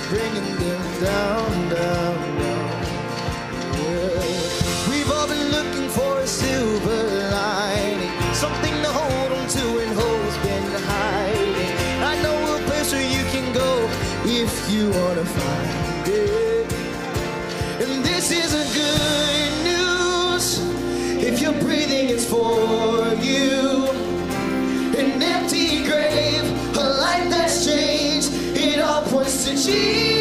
bringing them down, down, down. Yeah. We've all been looking for a silver lining, something to hold on to and hope's been hiding. I know a place where you can go if you wanna find it. And this isn't good news if you're breathing, it's for you. ti.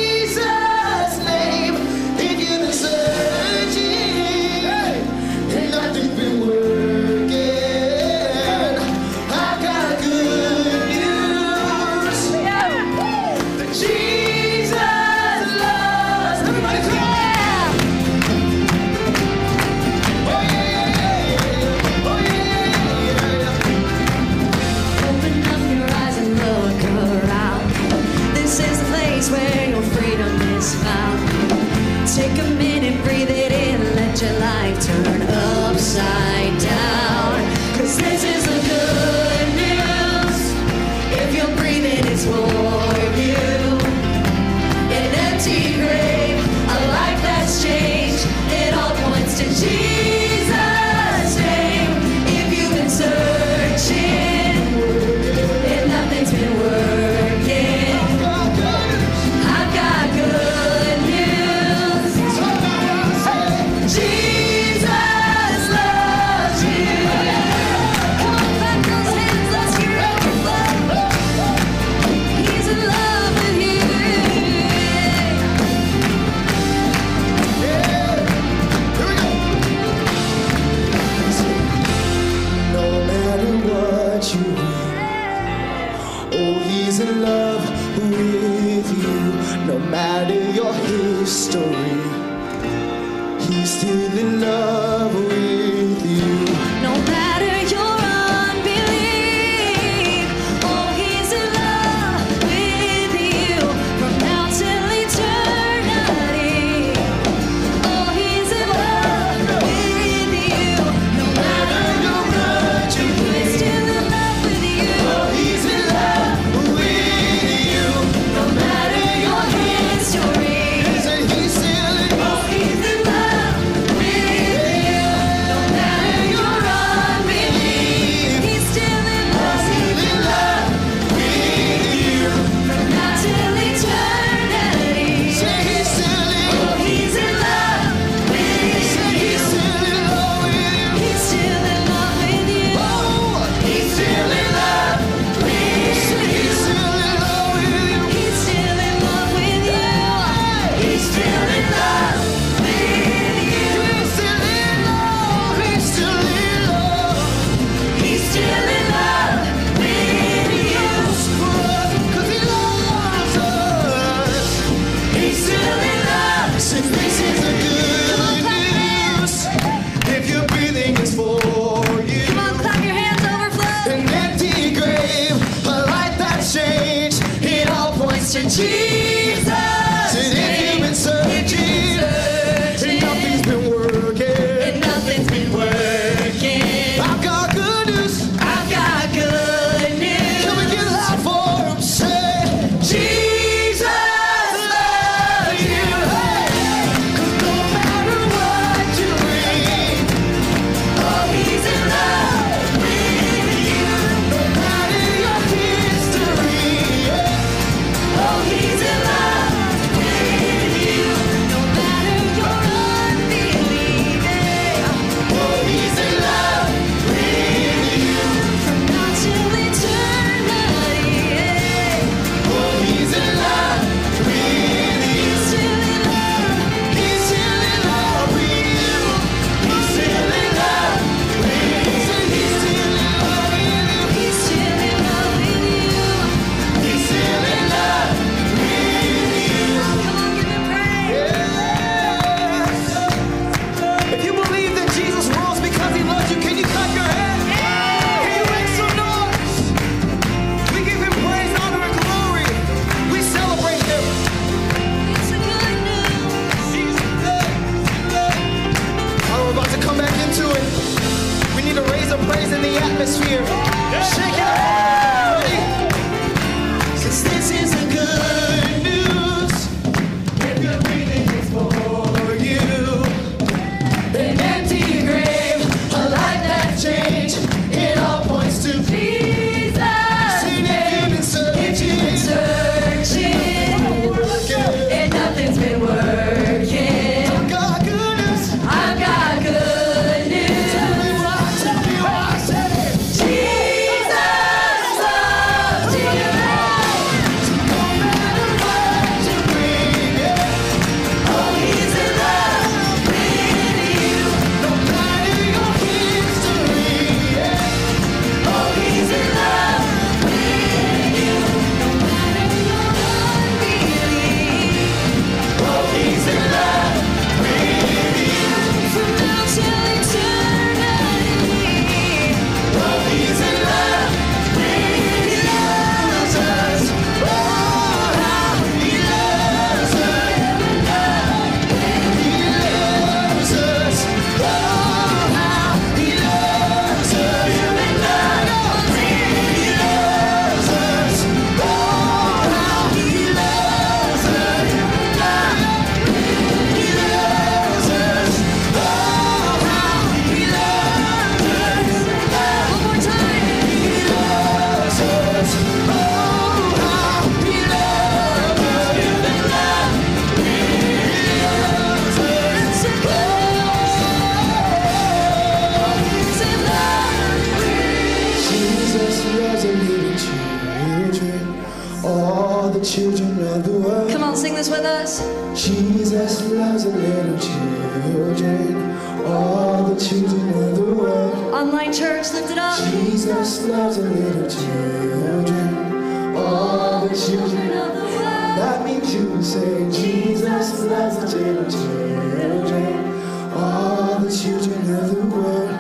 Jesus loves the little children, all the children of the world. Online church, lift it up. Jesus loves little children, all the children of the world. That means you say, Jesus loves the little children, all the children of the world.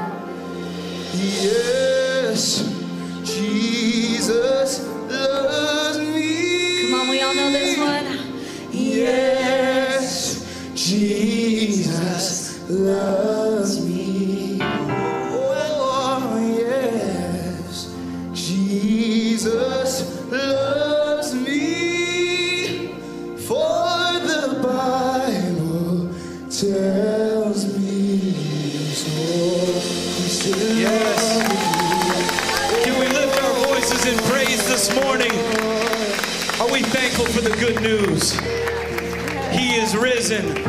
Yeah. He is risen.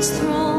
Heaven's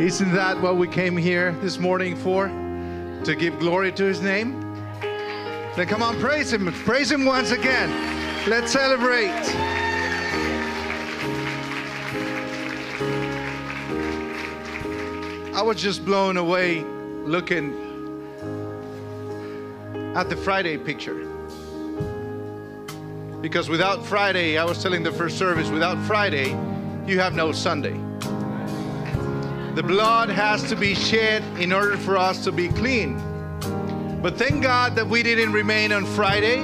Isn't that what we came here this morning for? To give glory to his name? Then come on, praise him. Praise him once again. Let's celebrate. I was just blown away looking at the Friday picture. Because without Friday, I was telling the first service, without Friday, you have no Sunday. The blood has to be shed in order for us to be clean. But thank God that we didn't remain on Friday.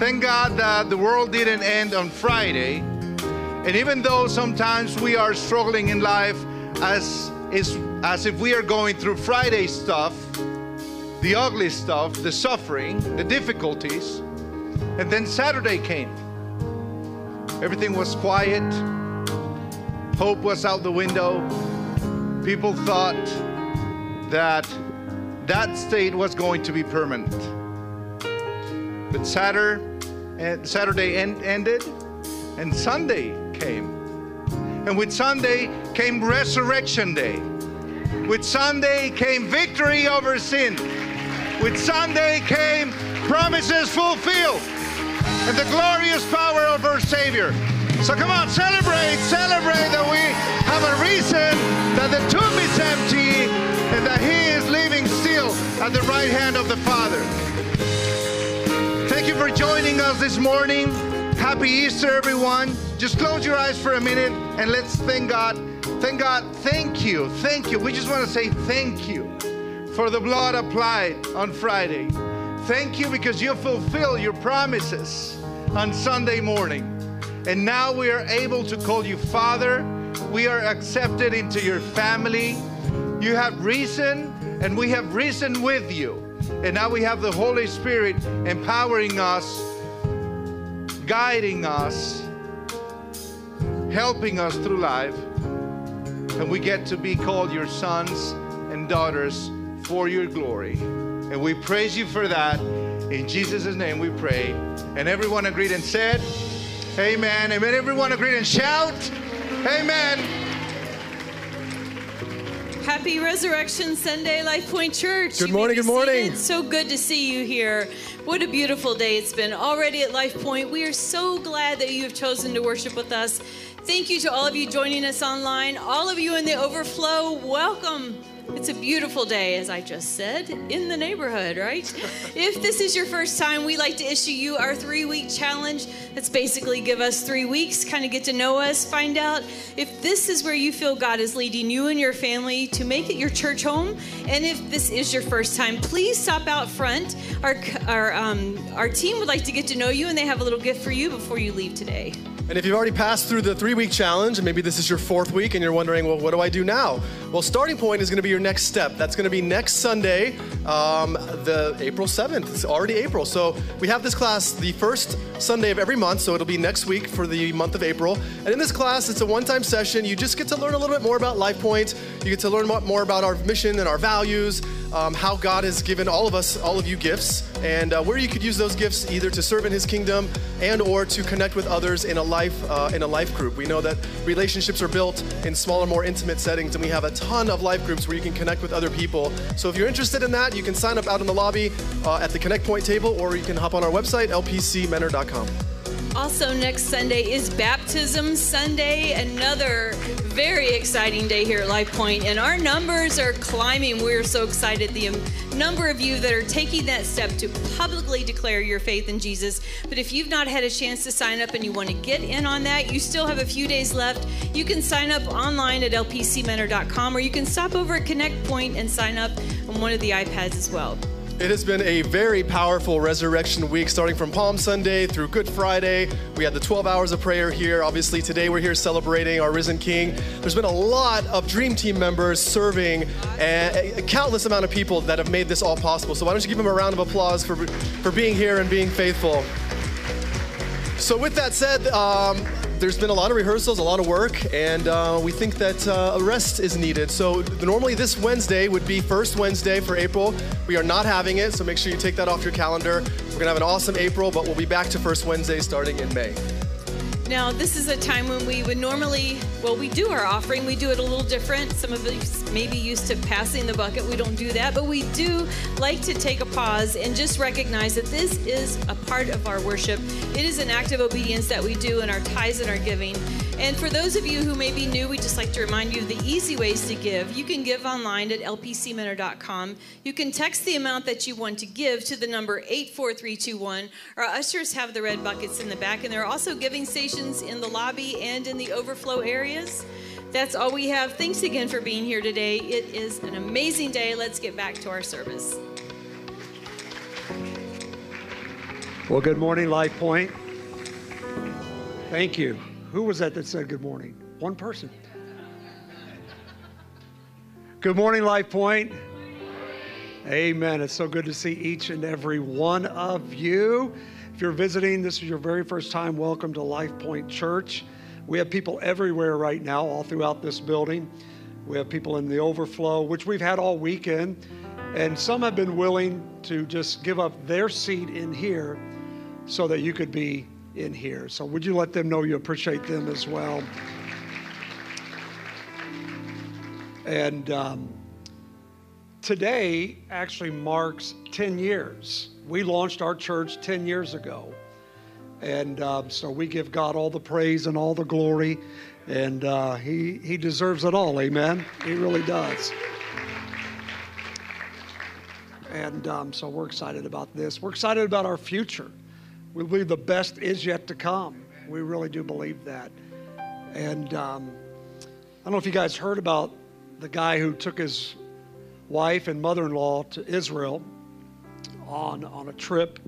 Thank God that the world didn't end on Friday. And even though sometimes we are struggling in life as, is, as if we are going through Friday stuff, the ugly stuff, the suffering, the difficulties, and then Saturday came. Everything was quiet, hope was out the window, people thought that that state was going to be permanent. But Saturday, eh, Saturday end, ended, and Sunday came. And with Sunday came Resurrection Day. With Sunday came victory over sin. With Sunday came promises fulfilled and the glorious power of our Savior. So come on, celebrate, celebrate that we have a reason that the tomb is empty and that He is living still at the right hand of the Father. Thank you for joining us this morning. Happy Easter, everyone. Just close your eyes for a minute and let's thank God. Thank God. Thank you. Thank you. We just want to say thank you for the blood applied on Friday. Thank you because you fulfill your promises on Sunday morning. And now we are able to call you Father. We are accepted into your family. You have risen, and we have risen with you. And now we have the Holy Spirit empowering us, guiding us, helping us through life. And we get to be called your sons and daughters for your glory. And we praise you for that. In Jesus' name we pray. And everyone agreed and said, Amen. Amen. Everyone agreed and shout, Amen. Happy Resurrection Sunday, Life Point Church. Good You morning, good morning. seated. So good to see you here. What a beautiful day it's been already at Life Point. We are so glad that you have chosen to worship with us. Thank you to all of you joining us online. All of you in the overflow, welcome. It's a beautiful day, as I just said, in the neighborhood, right? if this is your first time, we like to issue you our three week challenge. That's basically give us three weeks, kind of get to know us, find out if this is where you feel God is leading you and your family to make it your church home. And if this is your first time, please stop out front. Our, our, um, our team would like to get to know you, and they have a little gift for you before you leave today. And if you've already passed through the three week challenge, and maybe this is your fourth week and you're wondering, well, what do I do now? Well, starting point is going to be your next step. That's going to be next Sunday, um, the April 7th. It's already April. So we have this class the first Sunday of every month. So it'll be next week for the month of April. And in this class, it's a one time session. You just get to learn a little bit more about LifePoint. You get to learn more about our mission and our values, um, how God has given all of us, all of you gifts, and uh, where you could use those gifts either to serve in His kingdom and or to connect with others in a life uh, in a life group. We know that relationships are built in smaller, more intimate settings, and we have a ton of life groups where you can connect with other people. So if you're interested in that, you can sign up out in the lobby uh, at the Connect Point table, or you can hop on our website lpcmentor.com. Also, next Sunday is Baptism Sunday, another very exciting day here at Life Point, and our numbers are climbing. We're so excited. The um, number of you that are taking that step to publicly declare your faith in Jesus. But if you've not had a chance to sign up and you want to get in on that, you still have a few days left. You can sign up online at lpcmentor.com, or you can stop over at Connect Point and sign up on one of the iPads as well. It has been a very powerful resurrection week, starting from Palm Sunday through Good Friday. We had the 12 hours of prayer here. Obviously, today we're here celebrating our risen King. There's been a lot of Dream Team members serving and a countless amount of people that have made this all possible. So, why don't you give them a round of applause for, for being here and being faithful? So, with that said, um, there's been a lot of rehearsals, a lot of work, and uh, we think that uh, a rest is needed. So, normally this Wednesday would be first Wednesday for April. We are not having it, so make sure you take that off your calendar. We're gonna have an awesome April, but we'll be back to first Wednesday starting in May. Now, this is a time when we would normally, well, we do our offering. We do it a little different. Some of us may be used to passing the bucket. We don't do that, but we do like to take a pause and just recognize that this is a part of our worship. It is an act of obedience that we do in our tithes and our giving. And for those of you who may be new, we just like to remind you of the easy ways to give. You can give online at lpcmentor.com. You can text the amount that you want to give to the number 84321. Our ushers have the red buckets in the back, and there are also giving stations in the lobby and in the overflow areas. That's all we have. Thanks again for being here today. It is an amazing day. Let's get back to our service. Well, good morning, Life Point. Thank you. Who was that that said good morning? One person. Good morning, Life Point. Amen. It's so good to see each and every one of you. If you're visiting, this is your very first time, welcome to Life Point Church. We have people everywhere right now, all throughout this building. We have people in the overflow, which we've had all weekend. And some have been willing to just give up their seat in here so that you could be in here. So, would you let them know you appreciate them as well? And um, today actually marks 10 years. We launched our church 10 years ago. And um, so we give God all the praise and all the glory. And uh, he, he deserves it all. Amen. He really does. And um, so we're excited about this. We're excited about our future. We believe the best is yet to come. We really do believe that. And um, I don't know if you guys heard about the guy who took his wife and mother in law to Israel on, on a trip.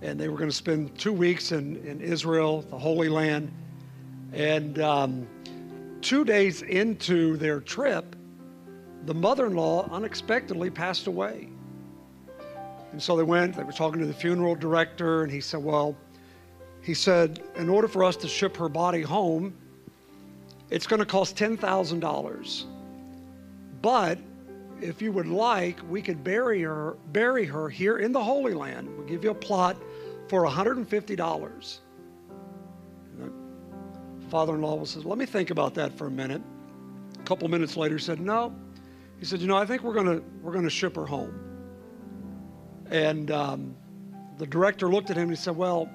And they were going to spend two weeks in, in Israel, the Holy Land. And um, two days into their trip, the mother in law unexpectedly passed away. And so they went, they were talking to the funeral director, and he said, Well, he said, in order for us to ship her body home, it's going to cost $10,000. But if you would like, we could bury her, bury her here in the Holy Land. We'll give you a plot for $150. And the father-in-law says, "Let me think about that for a minute." A couple minutes later, he said, "No." He said, "You know, I think we're gonna we're gonna ship her home." And um, the director looked at him and he said, "Well,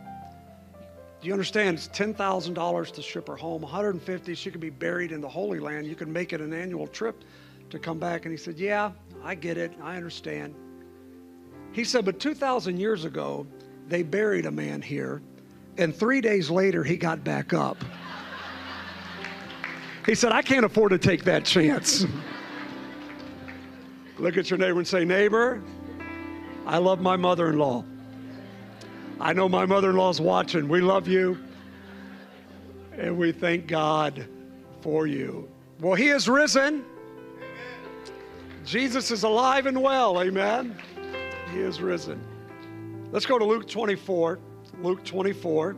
do you understand? It's ten thousand dollars to ship her home. One hundred and fifty. She could be buried in the Holy Land. You can make it an annual trip to come back." And he said, "Yeah, I get it. I understand." He said, "But two thousand years ago, they buried a man here, and three days later, he got back up." He said, "I can't afford to take that chance." Look at your neighbor and say, "Neighbor, I love my mother in law. I know my mother in law's watching. We love you. And we thank God for you. Well, He is risen. Jesus is alive and well. Amen. He is risen. Let's go to Luke 24. Luke 24.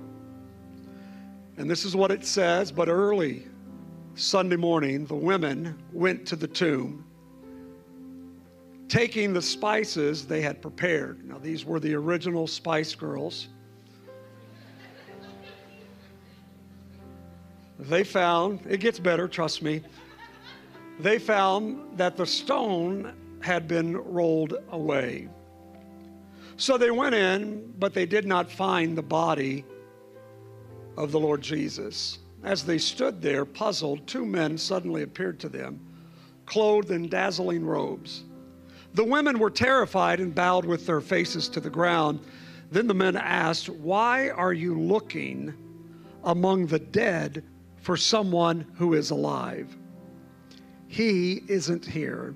And this is what it says. But early Sunday morning, the women went to the tomb taking the spices they had prepared. Now, these were the original Spice Girls. They found, it gets better, trust me. They found that the stone had been rolled away. So they went in, but they did not find the body of the Lord Jesus. As they stood there, puzzled, two men suddenly appeared to them, clothed in dazzling robes. The women were terrified and bowed with their faces to the ground. Then the men asked, Why are you looking among the dead for someone who is alive? He isn't here,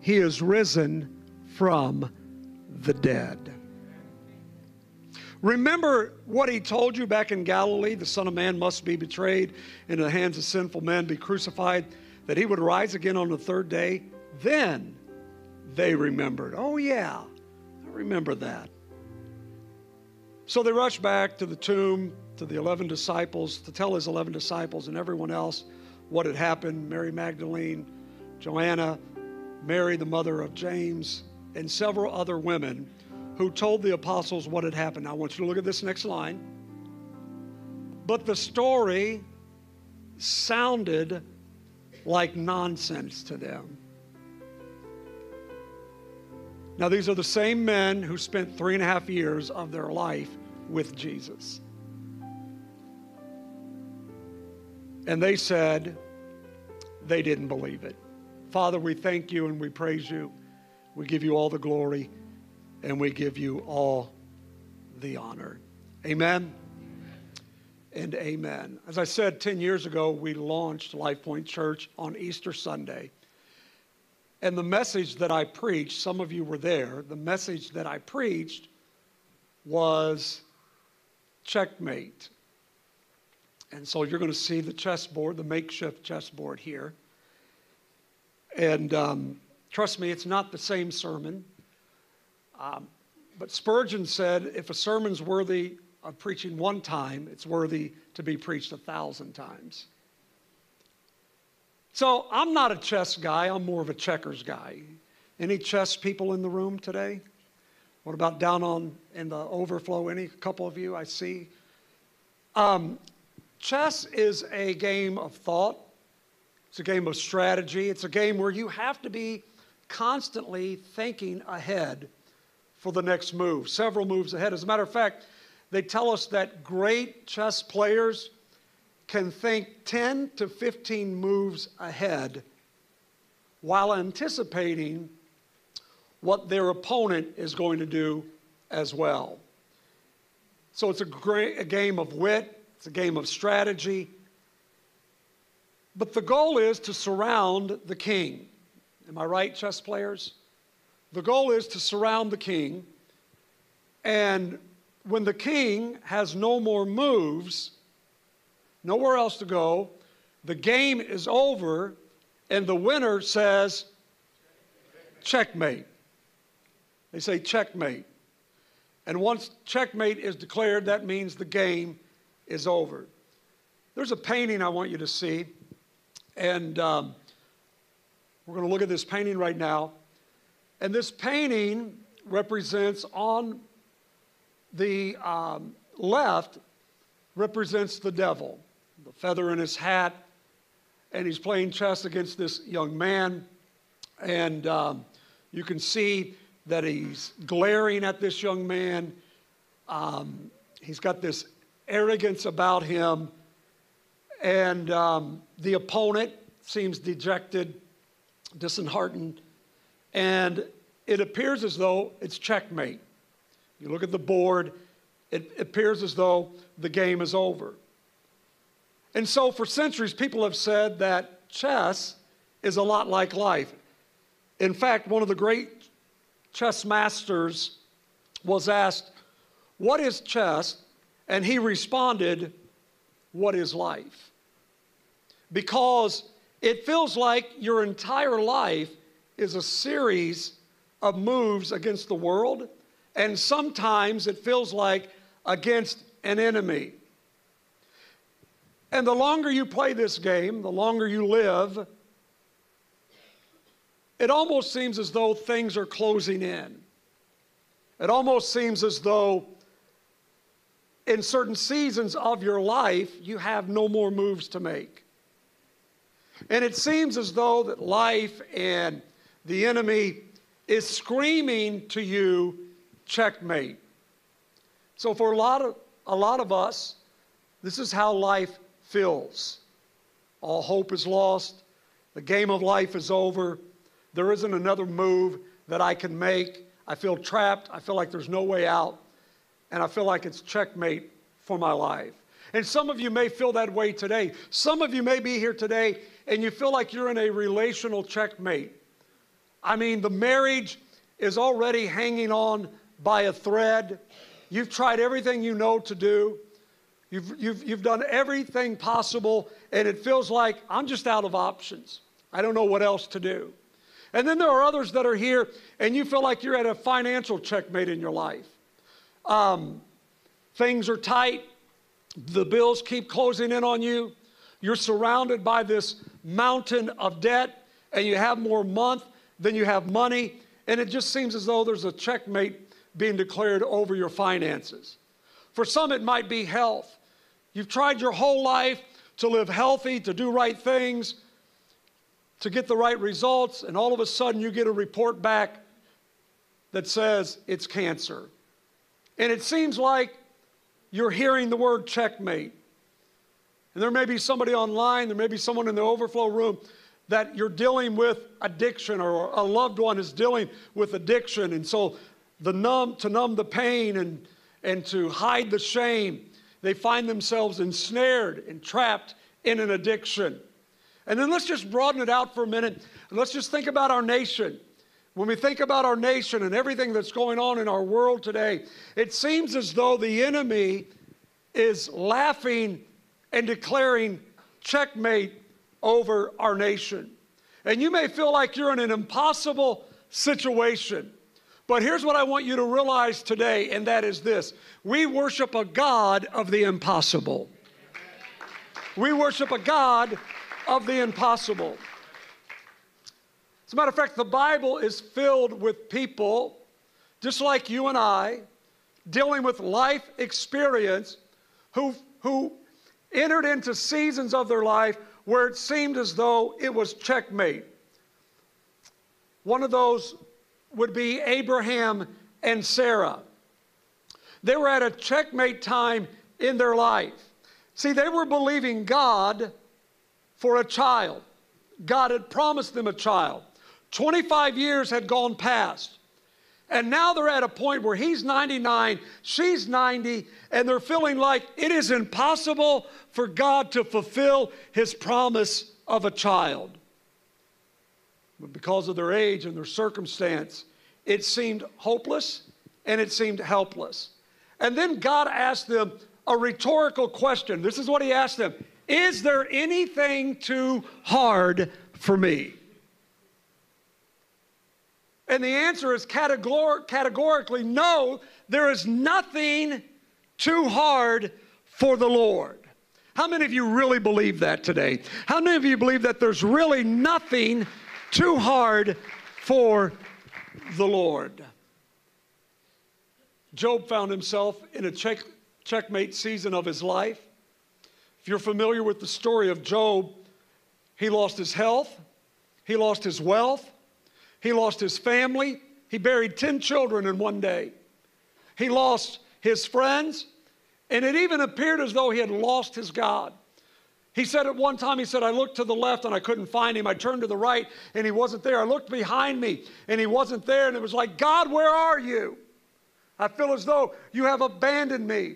he is risen from the dead. Remember what he told you back in Galilee the Son of Man must be betrayed into the hands of sinful men, be crucified, that he would rise again on the third day? Then they remembered. Oh, yeah, I remember that. So they rushed back to the tomb to the 11 disciples to tell his 11 disciples and everyone else what had happened Mary Magdalene, Joanna, Mary, the mother of James, and several other women who told the apostles what had happened. Now, I want you to look at this next line. But the story sounded like nonsense to them. Now, these are the same men who spent three and a half years of their life with Jesus. And they said they didn't believe it. Father, we thank you and we praise you. We give you all the glory and we give you all the honor. Amen and amen. As I said 10 years ago, we launched Life Point Church on Easter Sunday. And the message that I preached, some of you were there, the message that I preached was checkmate. And so you're going to see the chessboard, the makeshift chessboard here. And um, trust me, it's not the same sermon. Um, but Spurgeon said if a sermon's worthy of preaching one time, it's worthy to be preached a thousand times. So I'm not a chess guy, I'm more of a checkers guy. Any chess people in the room today? What about down on in the overflow? Any couple of you I see? Um, chess is a game of thought. It's a game of strategy. It's a game where you have to be constantly thinking ahead for the next move, several moves ahead. As a matter of fact, they tell us that great chess players can think 10 to 15 moves ahead while anticipating what their opponent is going to do as well. So it's a, great, a game of wit, it's a game of strategy. But the goal is to surround the king. Am I right, chess players? The goal is to surround the king. And when the king has no more moves, nowhere else to go, the game is over, and the winner says, checkmate. They say checkmate. And once checkmate is declared, that means the game is over. There's a painting I want you to see, and um, we're going to look at this painting right now. And this painting represents on the um, left represents the devil, feather in his hat, and he's playing chess against this young man. And um, you can see that he's glaring at this young man. Um, he's got this arrogance about him. And um, the opponent seems dejected, disheartened, and it appears as though it's checkmate. You look at the board, it appears as though the game is over. And so, for centuries, people have said that chess is a lot like life. In fact, one of the great chess masters was asked, What is chess? And he responded, What is life? Because it feels like your entire life is a series of moves against the world, and sometimes it feels like against an enemy. And the longer you play this game, the longer you live, it almost seems as though things are closing in. It almost seems as though in certain seasons of your life, you have no more moves to make. And it seems as though that life and the enemy is screaming to you, checkmate. So for a lot of a lot of us, this is how life feels. All hope is lost. The game of life is over. There isn't another move that I can make. I feel trapped. I feel like there's no way out. And I feel like it's checkmate for my life. And some of you may feel that way today. Some of you may be here today and you feel like you're in a relational checkmate. I mean, the marriage is already hanging on by a thread. You've tried everything you know to do. You've, you've, you've done everything possible, and it feels like I'm just out of options. I don't know what else to do. And then there are others that are here, and you feel like you're at a financial checkmate in your life. Um, things are tight, the bills keep closing in on you. You're surrounded by this mountain of debt, and you have more month than you have money, and it just seems as though there's a checkmate being declared over your finances. For some, it might be health. You've tried your whole life to live healthy, to do right things, to get the right results, and all of a sudden you get a report back that says it's cancer. And it seems like you're hearing the word checkmate. And there may be somebody online, there may be someone in the overflow room that you're dealing with addiction or a loved one is dealing with addiction. And so the numb, to numb the pain and, and to hide the shame, they find themselves ensnared and trapped in an addiction. And then let's just broaden it out for a minute and let's just think about our nation. When we think about our nation and everything that's going on in our world today, it seems as though the enemy is laughing and declaring checkmate over our nation. And you may feel like you're in an impossible situation. But here's what I want you to realize today, and that is this we worship a God of the impossible. We worship a God of the impossible. As a matter of fact, the Bible is filled with people, just like you and I, dealing with life experience, who, who entered into seasons of their life where it seemed as though it was checkmate. One of those would be Abraham and Sarah. They were at a checkmate time in their life. See, they were believing God for a child. God had promised them a child. 25 years had gone past. And now they're at a point where he's 99, she's 90, and they're feeling like it is impossible for God to fulfill his promise of a child. Because of their age and their circumstance, it seemed hopeless and it seemed helpless. And then God asked them a rhetorical question. This is what he asked them Is there anything too hard for me? And the answer is categor- categorically no, there is nothing too hard for the Lord. How many of you really believe that today? How many of you believe that there's really nothing too hard for the Lord? Job found himself in a check, checkmate season of his life. If you're familiar with the story of Job, he lost his health, he lost his wealth, he lost his family. He buried 10 children in one day. He lost his friends, and it even appeared as though he had lost his God. He said at one time, he said, I looked to the left and I couldn't find him. I turned to the right and he wasn't there. I looked behind me and he wasn't there. And it was like, God, where are you? I feel as though you have abandoned me.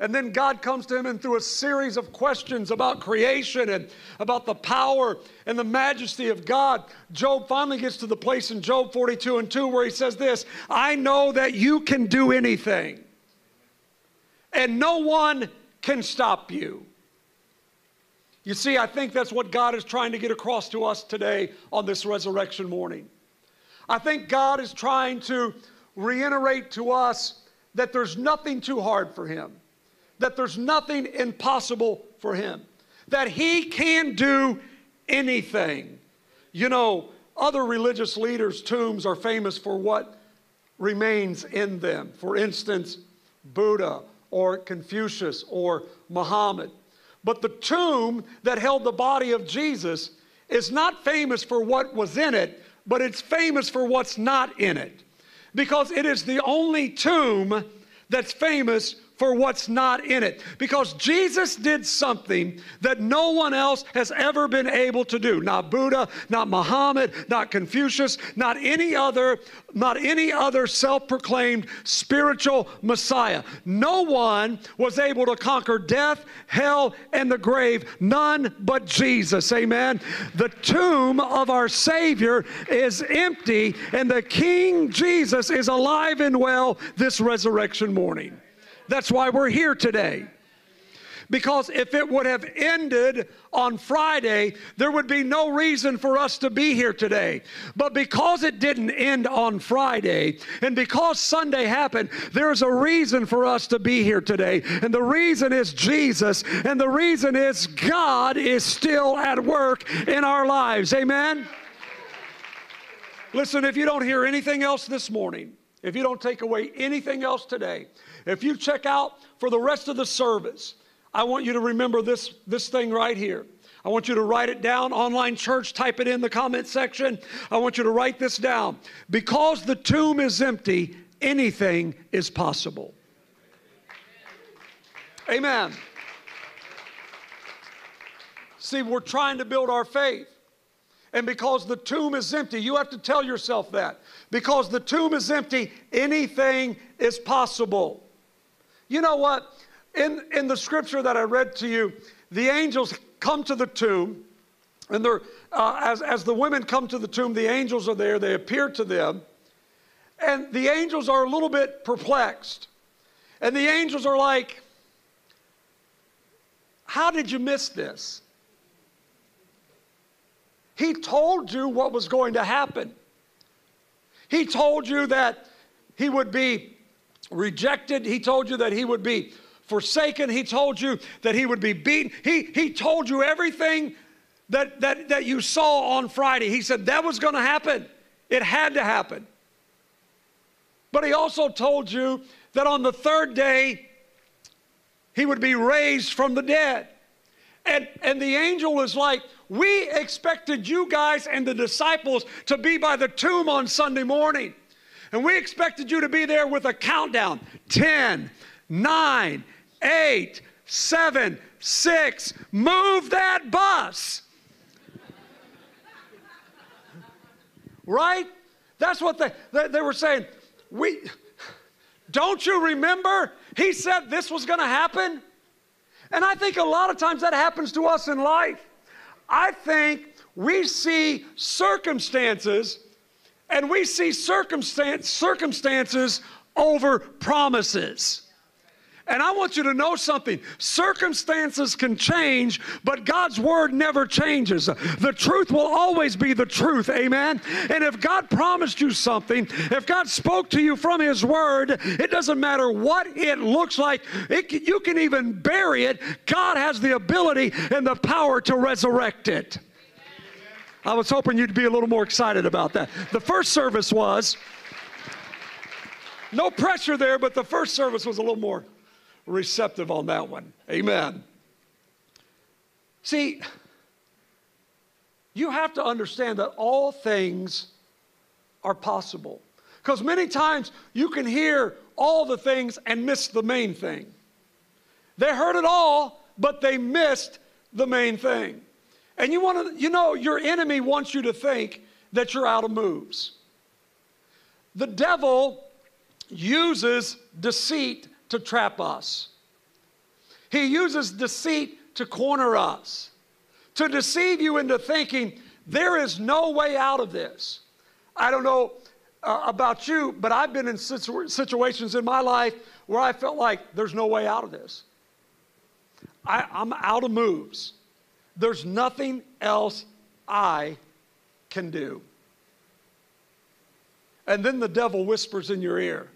And then God comes to him and through a series of questions about creation and about the power and the majesty of God, Job finally gets to the place in Job 42 and 2 where he says this I know that you can do anything, and no one can stop you. You see, I think that's what God is trying to get across to us today on this resurrection morning. I think God is trying to reiterate to us that there's nothing too hard for Him that there's nothing impossible for him, that he can do anything. You know, other religious leaders' tombs are famous for what remains in them. For instance, Buddha or Confucius or Muhammad. But the tomb that held the body of Jesus is not famous for what was in it, but it's famous for what's not in it. Because it is the only tomb that's famous for what's not in it. Because Jesus did something that no one else has ever been able to do. Not Buddha, not Muhammad, not Confucius, not any other, not any other self-proclaimed spiritual Messiah. No one was able to conquer death, hell, and the grave. None but Jesus. Amen. The tomb of our Savior is empty, and the King Jesus is alive and well this resurrection morning. That's why we're here today. Because if it would have ended on Friday, there would be no reason for us to be here today. But because it didn't end on Friday, and because Sunday happened, there's a reason for us to be here today. And the reason is Jesus, and the reason is God is still at work in our lives. Amen? Listen, if you don't hear anything else this morning, if you don't take away anything else today, if you check out for the rest of the service, I want you to remember this, this thing right here. I want you to write it down. Online church, type it in the comment section. I want you to write this down. Because the tomb is empty, anything is possible. Amen. See, we're trying to build our faith. And because the tomb is empty, you have to tell yourself that. Because the tomb is empty, anything is possible. You know what? In, in the scripture that I read to you, the angels come to the tomb, and they're, uh, as, as the women come to the tomb, the angels are there, they appear to them, and the angels are a little bit perplexed. And the angels are like, How did you miss this? He told you what was going to happen. He told you that he would be rejected. He told you that he would be forsaken. He told you that he would be beaten. He, he told you everything that, that, that you saw on Friday. He said that was going to happen. It had to happen. But he also told you that on the third day, he would be raised from the dead. And, and the angel was like, We expected you guys and the disciples to be by the tomb on Sunday morning. And we expected you to be there with a countdown 10, 9, 8, 7, 6. Move that bus. right? That's what they, they, they were saying. We, don't you remember? He said this was going to happen. And I think a lot of times that happens to us in life. I think we see circumstances and we see circumstance, circumstances over promises. And I want you to know something. Circumstances can change, but God's word never changes. The truth will always be the truth. Amen. And if God promised you something, if God spoke to you from his word, it doesn't matter what it looks like. It, you can even bury it. God has the ability and the power to resurrect it. I was hoping you'd be a little more excited about that. The first service was no pressure there, but the first service was a little more receptive on that one. Amen. See, you have to understand that all things are possible. Because many times you can hear all the things and miss the main thing. They heard it all, but they missed the main thing. And you want to, you know, your enemy wants you to think that you're out of moves. The devil uses deceit to trap us. He uses deceit to corner us, to deceive you into thinking there is no way out of this. I don't know uh, about you, but I've been in situ- situations in my life where I felt like there's no way out of this. I, I'm out of moves. There's nothing else I can do. And then the devil whispers in your ear,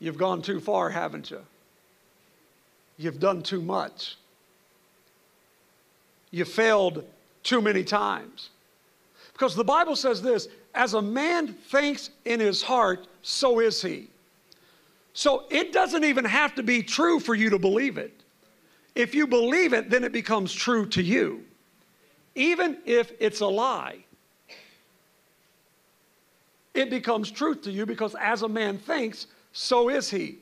You've gone too far, haven't you? You've done too much. You failed too many times. Because the Bible says this as a man thinks in his heart, so is he. So it doesn't even have to be true for you to believe it. If you believe it, then it becomes true to you, even if it's a lie. It becomes truth to you because as a man thinks, so is he.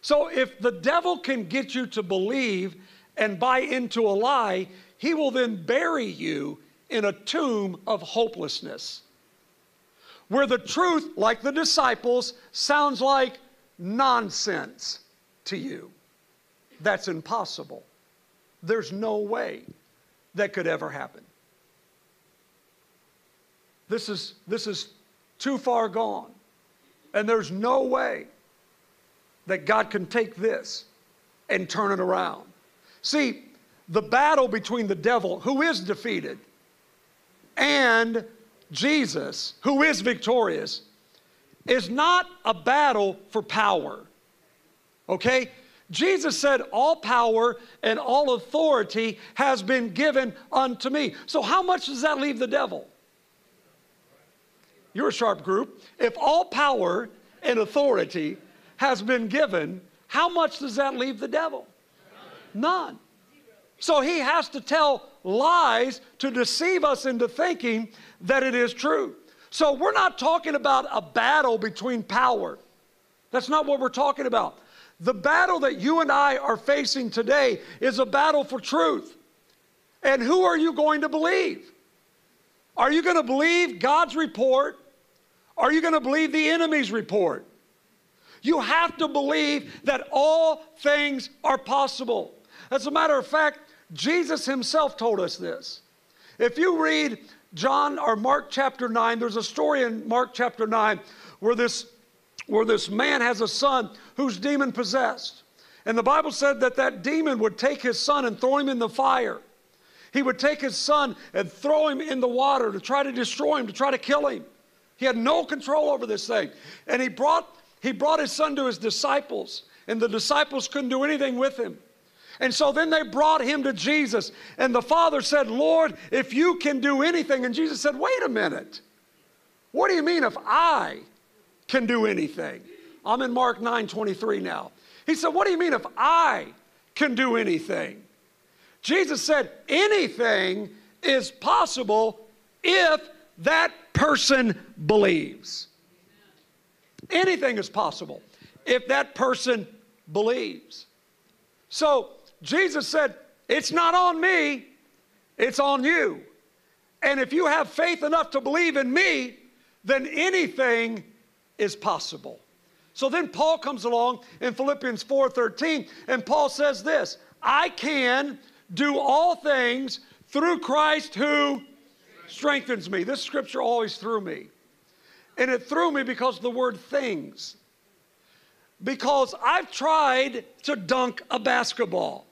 So if the devil can get you to believe and buy into a lie, he will then bury you in a tomb of hopelessness. Where the truth, like the disciples, sounds like nonsense to you. That's impossible. There's no way that could ever happen. This is, this is too far gone. And there's no way that God can take this and turn it around. See, the battle between the devil, who is defeated, and Jesus, who is victorious, is not a battle for power. Okay? Jesus said, All power and all authority has been given unto me. So, how much does that leave the devil? You're a sharp group. If all power and authority has been given, how much does that leave the devil? None. So he has to tell lies to deceive us into thinking that it is true. So we're not talking about a battle between power. That's not what we're talking about. The battle that you and I are facing today is a battle for truth. And who are you going to believe? Are you going to believe God's report? Are you going to believe the enemy's report? You have to believe that all things are possible. As a matter of fact, Jesus himself told us this. If you read John or Mark chapter 9, there's a story in Mark chapter 9 where this, where this man has a son who's demon possessed. And the Bible said that that demon would take his son and throw him in the fire. He would take his son and throw him in the water to try to destroy him, to try to kill him. He had no control over this thing. And he brought, he brought his son to his disciples, and the disciples couldn't do anything with him. And so then they brought him to Jesus. And the father said, Lord, if you can do anything. And Jesus said, Wait a minute. What do you mean if I can do anything? I'm in Mark 9 23 now. He said, What do you mean if I can do anything? Jesus said, Anything is possible if that person believes. Anything is possible if that person believes. So Jesus said, It's not on me, it's on you. And if you have faith enough to believe in me, then anything is possible. So then Paul comes along in Philippians 4:13 and Paul says this, I can do all things through Christ who strengthens me. This scripture always threw me. And it threw me because the word things. Because I've tried to dunk a basketball.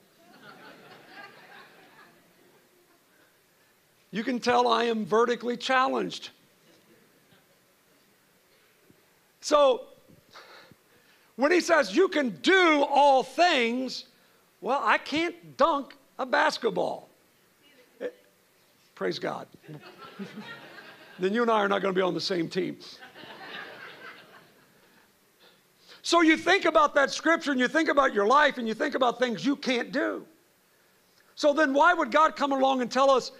You can tell I am vertically challenged. So, when he says you can do all things, well, I can't dunk a basketball. Praise God. then you and I are not going to be on the same team. So you think about that scripture and you think about your life and you think about things you can't do. So then why would God come along and tell us,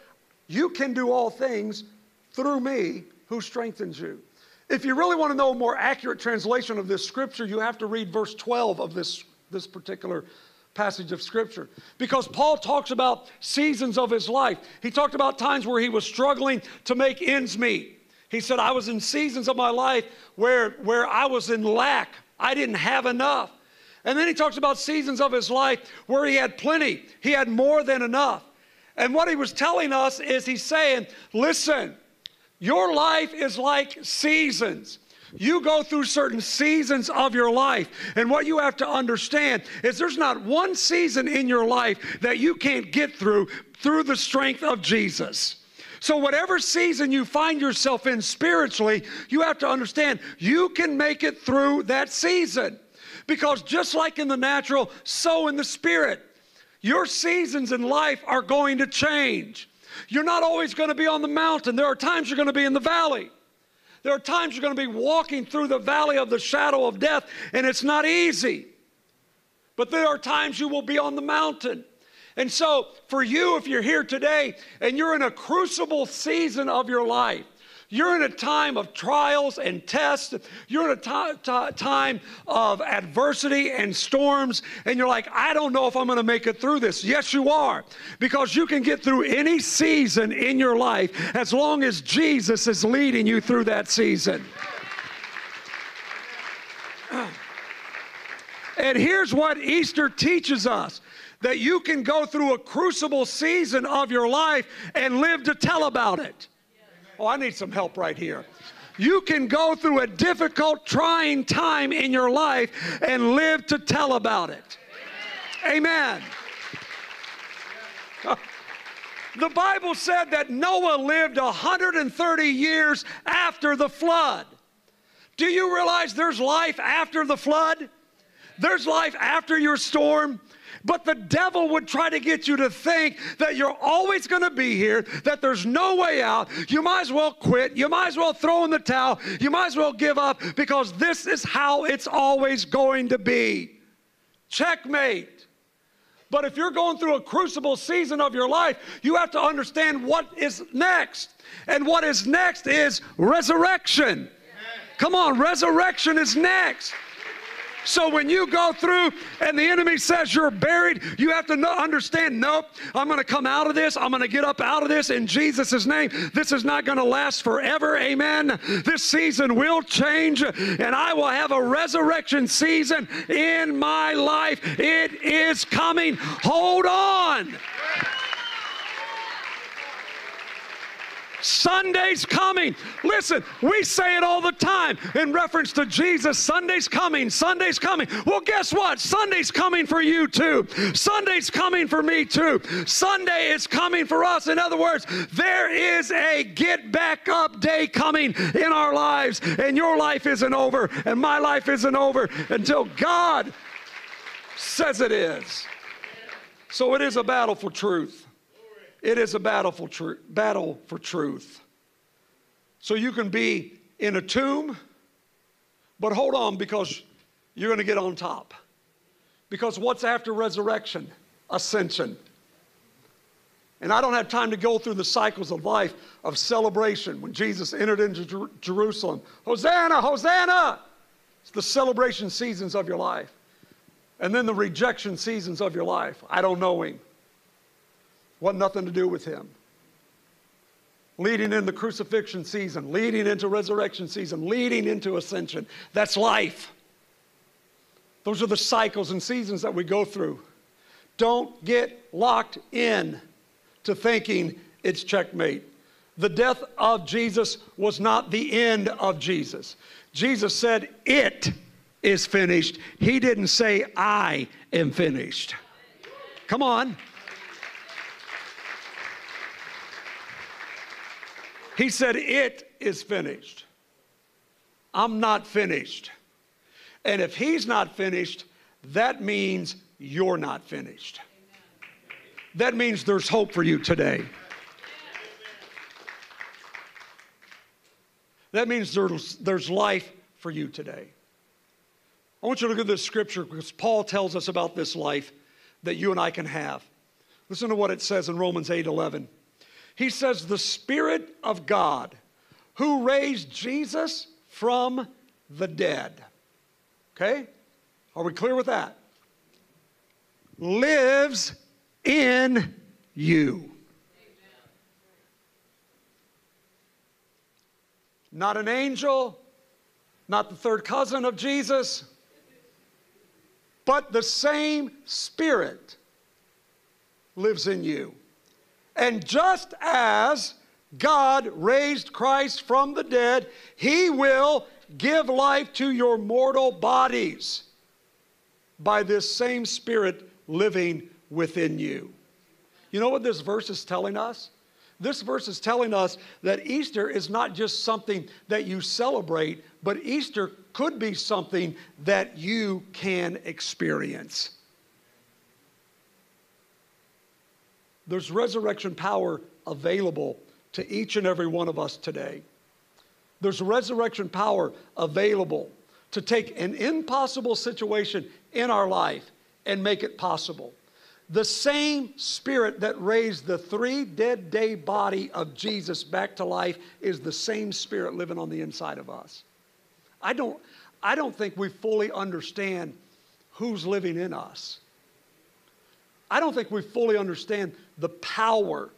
you can do all things through me who strengthens you? If you really want to know a more accurate translation of this scripture, you have to read verse 12 of this, this particular passage of scripture because Paul talks about seasons of his life. He talked about times where he was struggling to make ends meet. He said, I was in seasons of my life where, where I was in lack, I didn't have enough. And then he talks about seasons of his life where he had plenty, he had more than enough. And what he was telling us is he's saying, listen, your life is like seasons. You go through certain seasons of your life. And what you have to understand is there's not one season in your life that you can't get through through the strength of Jesus. So, whatever season you find yourself in spiritually, you have to understand you can make it through that season. Because just like in the natural, so in the spirit. Your seasons in life are going to change. You're not always going to be on the mountain, there are times you're going to be in the valley. There are times you're going to be walking through the valley of the shadow of death, and it's not easy. But there are times you will be on the mountain. And so, for you, if you're here today and you're in a crucible season of your life, You're in a time of trials and tests. You're in a ti- ti- time of adversity and storms, and you're like, I don't know if I'm going to make it through this. Yes, you are, because you can get through any season in your life as long as Jesus is leading you through that season. And here's what Easter teaches us that you can go through a crucible season of your life and live to tell about it. Oh, I need some help right here. You can go through a difficult, trying time in your life and live to tell about it. Amen. The Bible said that Noah lived 130 years after the flood. Do you realize there's life after the flood? There's life after your storm. But the devil would try to get you to think that you're always going to be here, that there's no way out. You might as well quit. You might as well throw in the towel. You might as well give up because this is how it's always going to be. Checkmate. But if you're going through a crucible season of your life, you have to understand what is next. And what is next is resurrection. Come on, resurrection is next. So when you go through and the enemy says you're buried, you have to know, understand, nope, I'm going to come out of this. I'm going to get up out of this in Jesus' name. This is not going to last forever. Amen. This season will change and I will have a resurrection season in my life. It is coming. Hold on. Sunday's coming. Listen, we say it all the time in reference to Jesus. Sunday's coming. Sunday's coming. Well, guess what? Sunday's coming for you too. Sunday's coming for me too. Sunday is coming for us. In other words, there is a get back up day coming in our lives, and your life isn't over, and my life isn't over until God says it is. So it is a battle for truth. It is a battle for, tru- battle for truth. So you can be in a tomb, but hold on because you're going to get on top. Because what's after resurrection? Ascension. And I don't have time to go through the cycles of life of celebration when Jesus entered into Jer- Jerusalem. Hosanna, Hosanna! It's the celebration seasons of your life. And then the rejection seasons of your life. I don't know him. Want nothing to do with him. Leading into crucifixion season, leading into resurrection season, leading into ascension. That's life. Those are the cycles and seasons that we go through. Don't get locked in to thinking it's checkmate. The death of Jesus was not the end of Jesus. Jesus said, It is finished. He didn't say, I am finished. Come on. He said, It is finished. I'm not finished. And if he's not finished, that means you're not finished. That means there's hope for you today. That means there's, there's life for you today. I want you to look at this scripture because Paul tells us about this life that you and I can have. Listen to what it says in Romans 8 11. He says, The Spirit of God who raised Jesus from the dead. Okay? Are we clear with that? Lives in you. Not an angel, not the third cousin of Jesus, but the same Spirit lives in you. And just as God raised Christ from the dead, He will give life to your mortal bodies by this same Spirit living within you. You know what this verse is telling us? This verse is telling us that Easter is not just something that you celebrate, but Easter could be something that you can experience. There's resurrection power available to each and every one of us today. There's resurrection power available to take an impossible situation in our life and make it possible. The same spirit that raised the three dead day body of Jesus back to life is the same spirit living on the inside of us. I don't, I don't think we fully understand who's living in us. I don't think we fully understand the power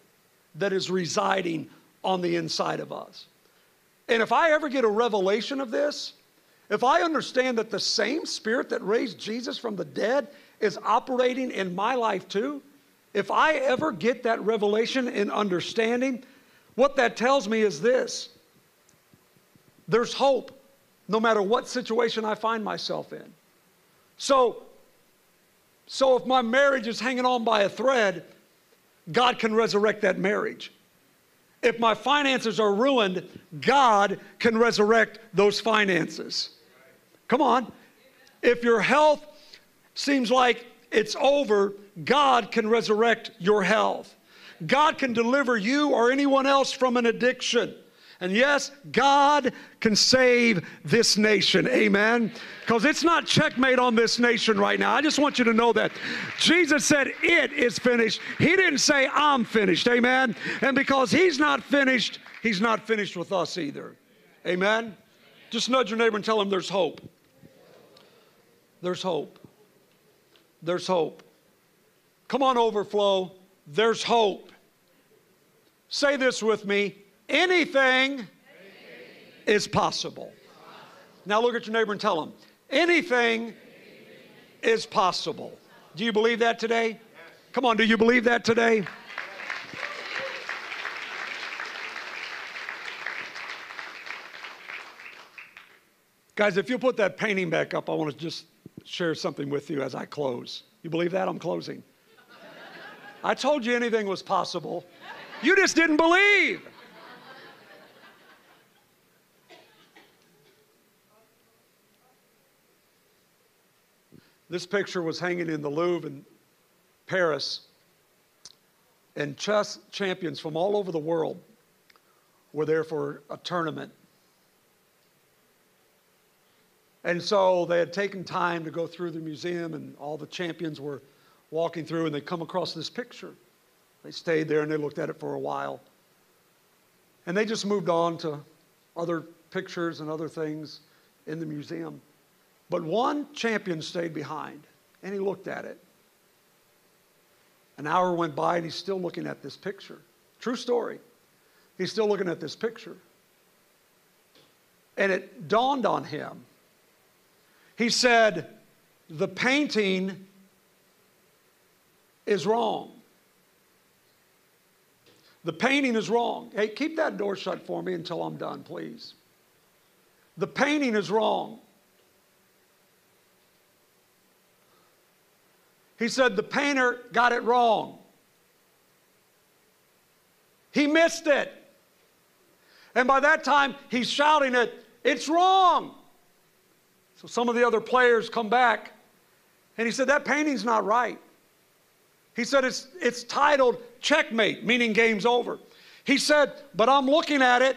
that is residing on the inside of us. And if I ever get a revelation of this, if I understand that the same spirit that raised Jesus from the dead is operating in my life too, if I ever get that revelation and understanding, what that tells me is this there's hope no matter what situation I find myself in. So, so if my marriage is hanging on by a thread, God can resurrect that marriage. If my finances are ruined, God can resurrect those finances. Come on. If your health seems like it's over, God can resurrect your health. God can deliver you or anyone else from an addiction. And yes, God can save this nation. Amen. Because it's not checkmate on this nation right now. I just want you to know that. Jesus said, It is finished. He didn't say, I'm finished. Amen. And because He's not finished, He's not finished with us either. Amen. Just nudge your neighbor and tell him there's hope. There's hope. There's hope. Come on, overflow. There's hope. Say this with me anything is possible. Now look at your neighbor and tell him anything is possible. Do you believe that today? Come on, do you believe that today? Guys, if you'll put that painting back up, I want to just share something with you as I close. You believe that? I'm closing. I told you anything was possible. You just didn't believe. This picture was hanging in the Louvre in Paris, and chess champions from all over the world were there for a tournament. And so they had taken time to go through the museum, and all the champions were walking through, and they come across this picture. They stayed there and they looked at it for a while. And they just moved on to other pictures and other things in the museum. But one champion stayed behind, and he looked at it. An hour went by, and he's still looking at this picture. True story. He's still looking at this picture. And it dawned on him he said, The painting is wrong. The painting is wrong. Hey, keep that door shut for me until I'm done, please. The painting is wrong. He said the painter got it wrong. He missed it. And by that time, he's shouting it, It's wrong. So some of the other players come back, and he said, That painting's not right. He said, It's, it's titled Checkmate, meaning game's over. He said, But I'm looking at it,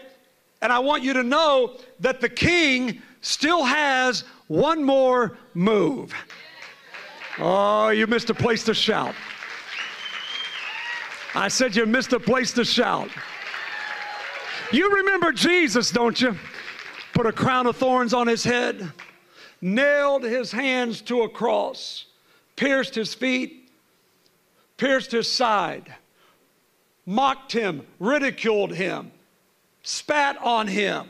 and I want you to know that the king still has one more move. Oh, you missed a place to shout. I said you missed a place to shout. You remember Jesus, don't you? Put a crown of thorns on his head, nailed his hands to a cross, pierced his feet, pierced his side, mocked him, ridiculed him, spat on him,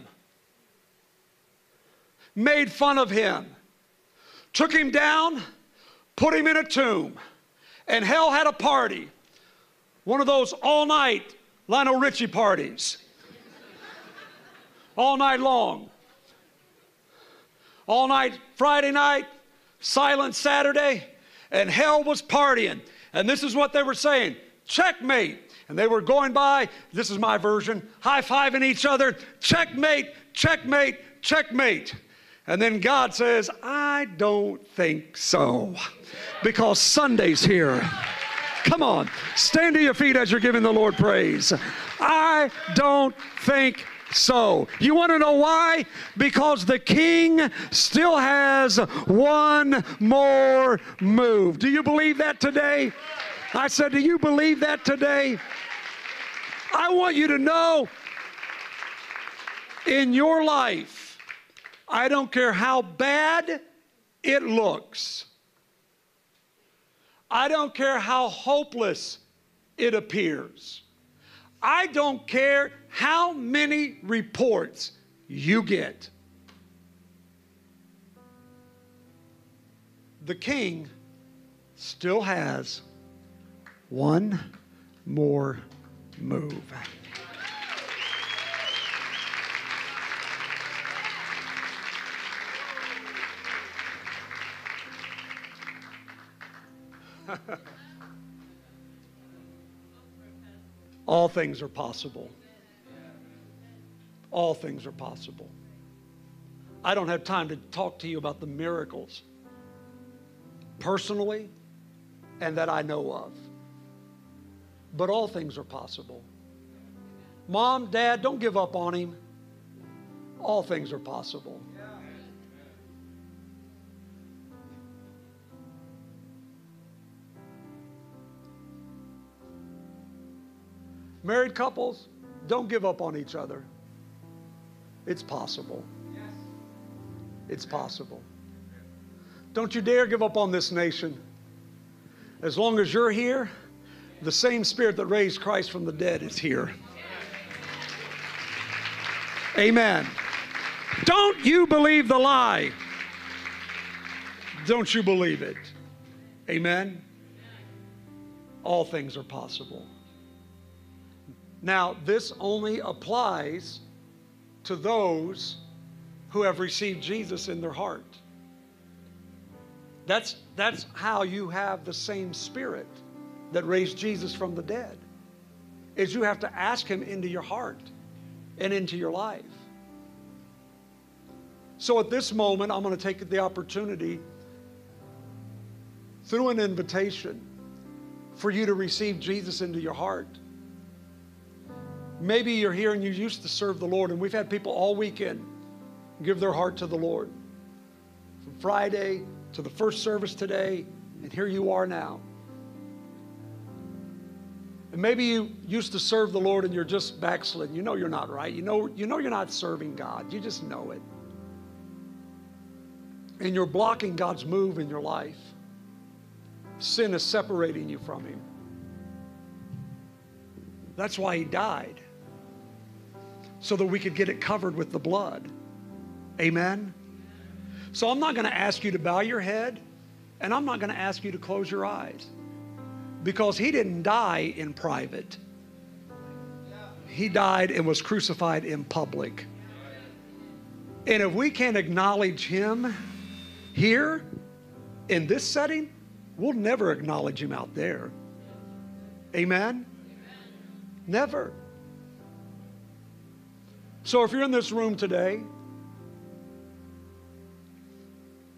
made fun of him, took him down put him in a tomb, and hell had a party. One of those all night Lionel Richie parties. all night long. All night Friday night, silent Saturday, and hell was partying. And this is what they were saying checkmate. And they were going by, this is my version, high fiving each other, checkmate, checkmate, checkmate. And then God says, I don't think so. Because Sunday's here. Come on, stand to your feet as you're giving the Lord praise. I don't think so. You want to know why? Because the king still has one more move. Do you believe that today? I said, Do you believe that today? I want you to know in your life, I don't care how bad it looks, I don't care how hopeless it appears, I don't care how many reports you get. The king still has one more move. All things are possible. All things are possible. I don't have time to talk to you about the miracles personally and that I know of. But all things are possible. Mom, dad, don't give up on him. All things are possible. Married couples, don't give up on each other. It's possible. It's possible. Don't you dare give up on this nation. As long as you're here, the same spirit that raised Christ from the dead is here. Amen. Don't you believe the lie. Don't you believe it. Amen. All things are possible. Now, this only applies to those who have received Jesus in their heart. That's, that's how you have the same spirit that raised Jesus from the dead. Is you have to ask him into your heart and into your life. So at this moment, I'm going to take the opportunity through an invitation for you to receive Jesus into your heart. Maybe you're here and you used to serve the Lord, and we've had people all weekend give their heart to the Lord. From Friday to the first service today, and here you are now. And maybe you used to serve the Lord and you're just backslidden. You know you're not right. You know, you know you're not serving God. You just know it. And you're blocking God's move in your life. Sin is separating you from Him. That's why He died, so that we could get it covered with the blood. Amen? So I'm not going to ask you to bow your head, and I'm not going to ask you to close your eyes because he didn't die in private. He died and was crucified in public. And if we can't acknowledge him here in this setting, we'll never acknowledge him out there. Amen? Never. So if you're in this room today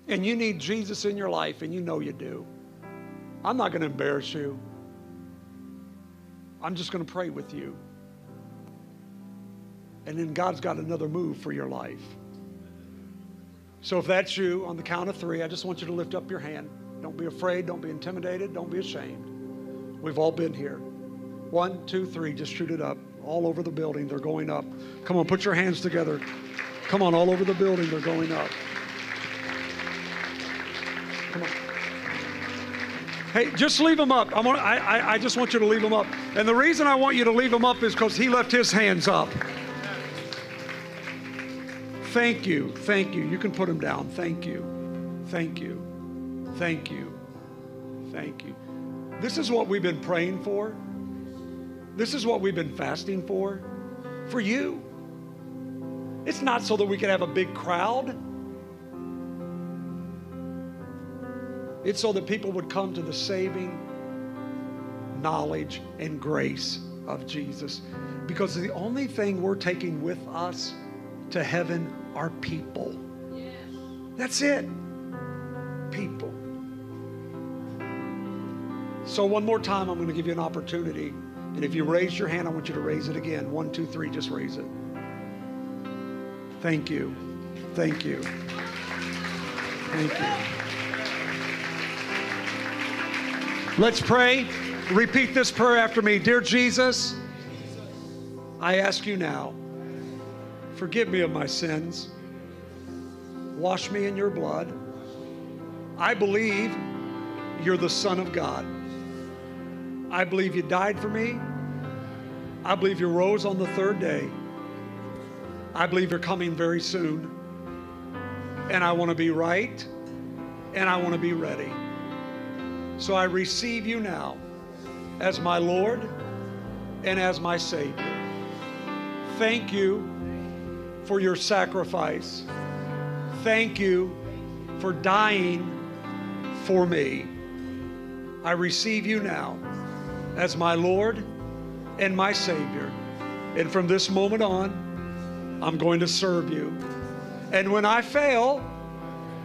and you need Jesus in your life, and you know you do, I'm not going to embarrass you. I'm just going to pray with you. And then God's got another move for your life. So if that's you, on the count of three, I just want you to lift up your hand. Don't be afraid. Don't be intimidated. Don't be ashamed. We've all been here. One, two, three. Just shoot it up. All over the building. They're going up. Come on, put your hands together. Come on, all over the building. They're going up. Come on. Hey, just leave them up. I, want, I, I, I just want you to leave them up. And the reason I want you to leave them up is because he left his hands up. Thank you. Thank you. You can put them down. Thank you. Thank you. Thank you. Thank you. This is what we've been praying for. This is what we've been fasting for. For you. It's not so that we can have a big crowd. It's so that people would come to the saving knowledge and grace of Jesus. Because the only thing we're taking with us to heaven are people. That's it. People. So, one more time, I'm going to give you an opportunity. And if you raise your hand, I want you to raise it again. One, two, three, just raise it. Thank you. Thank you. Thank you. Let's pray. Repeat this prayer after me. Dear Jesus, I ask you now, forgive me of my sins. Wash me in your blood. I believe you're the Son of God. I believe you died for me. I believe you rose on the third day. I believe you're coming very soon. And I want to be right and I want to be ready. So I receive you now as my Lord and as my Savior. Thank you for your sacrifice. Thank you for dying for me. I receive you now as my Lord and my Savior. And from this moment on, I'm going to serve you. And when I fail,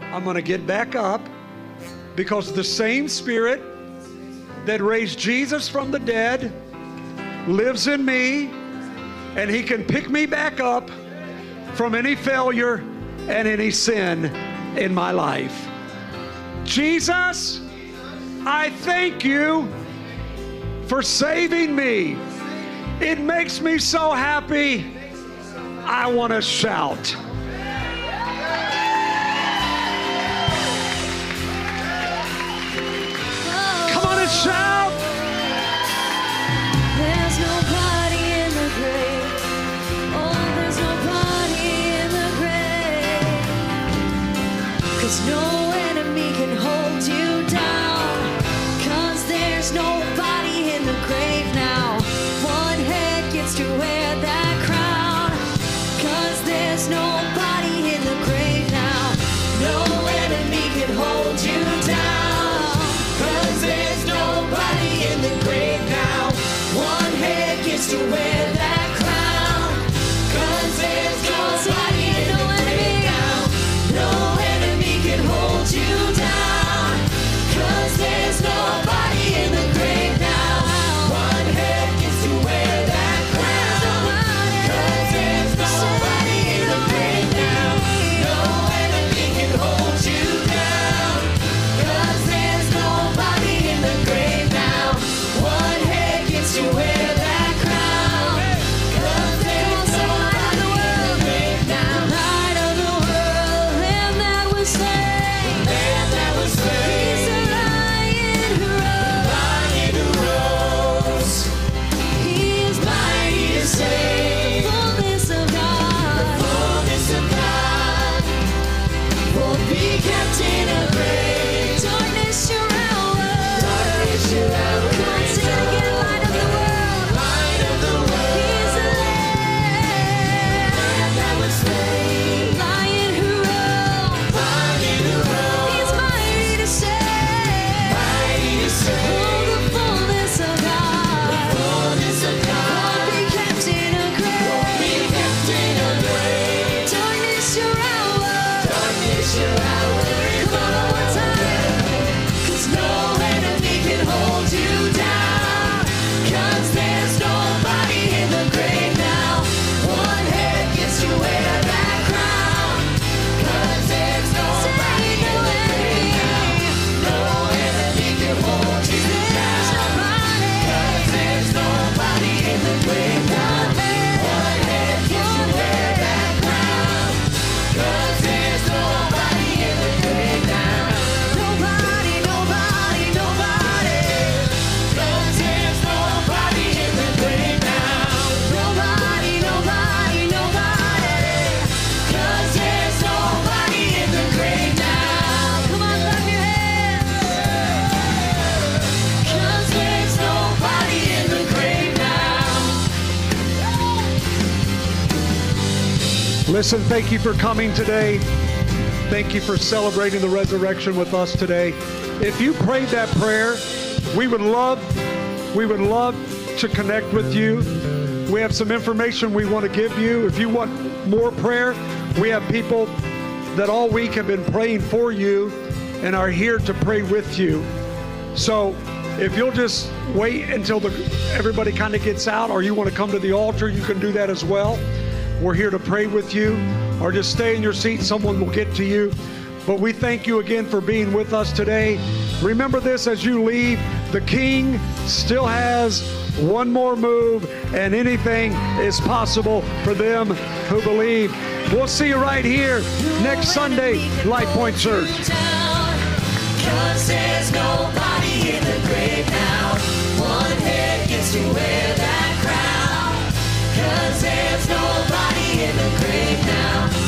I'm going to get back up because the same Spirit that raised Jesus from the dead lives in me, and He can pick me back up from any failure and any sin in my life. Jesus, I thank you for saving me. It makes me so happy. I want to shout. Come on and shout. There's nobody in the grave. Oh, there's nobody in the grave. 'Cause no Listen, thank you for coming today. Thank you for celebrating the resurrection with us today. If you prayed that prayer, we would love we would love to connect with you. We have some information we want to give you. If you want more prayer, we have people that all week have been praying for you and are here to pray with you. So if you'll just wait until the, everybody kind of gets out, or you want to come to the altar, you can do that as well. We're here to pray with you, or just stay in your seat. Someone will get to you. But we thank you again for being with us today. Remember this as you leave The King still has one more move, and anything is possible for them who believe. We'll see you right here next Sunday, Life Point Church. Cause there's nobody in the grave now. One head gets wear that. Cause there's nobody in the grave now.